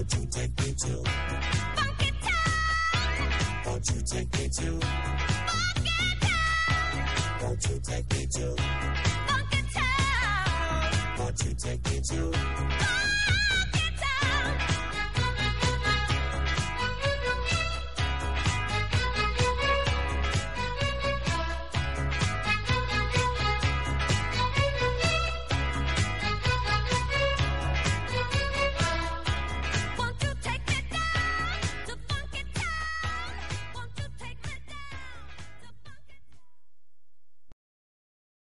Won't you take me to Funky Town? Won't you take me to Funky Town? Won't you take me to Funky Town? Won't you take me to Funky